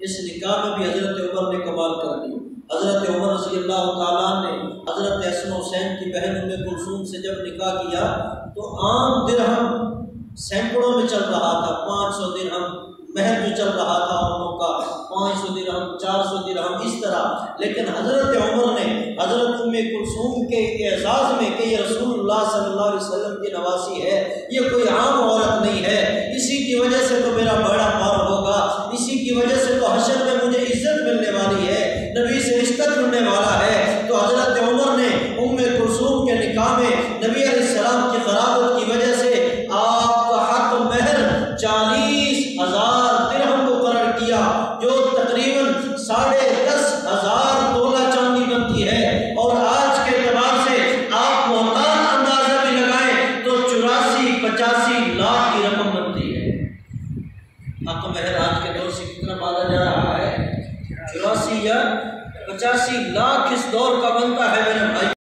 इस निकाह में भी हज़रत उमर ने कमाल कर दी। हज़रत उमर रज़ी अल्लाह ने हज़रत हसन हुसैन की बहन उम्म कुलसूम से जब निकाह किया तो आम दिरहम सैकड़ों में चल रहा था, पाँच सौ दिरहम महल जो चल रहा था औरतों का, पाँच सौ दिरहम, चार सौ दिरहम, इस तरह। लेकिन हज़रत उमर ने हज़रत उम्म कुलसूम के एजाज़ में कि ये रसूल सल्ला अलैहि वसल्लम की नवासी है, ये कोई आम औरत नहीं है। जुड़ने वाला है तो हज़रत उमर ने उम्म कुलसूम के निकाह में नबी सलाम की खराबत की वजह से आपका हक, महर चालीस हज़ार दिरहम मुकर किया, जो तकरीबन साढ़े दस हज़ार तोला चांदी बनती है। और आज के अतबार से आप मोहताज अंदाज़ा भी लगाएँ तो चौरासी, पचासी लाख की रकम बनती है। हक, महर आज के दौर से कितना माना जा रहा है? चौरासी या पचासी लाख इस दौर का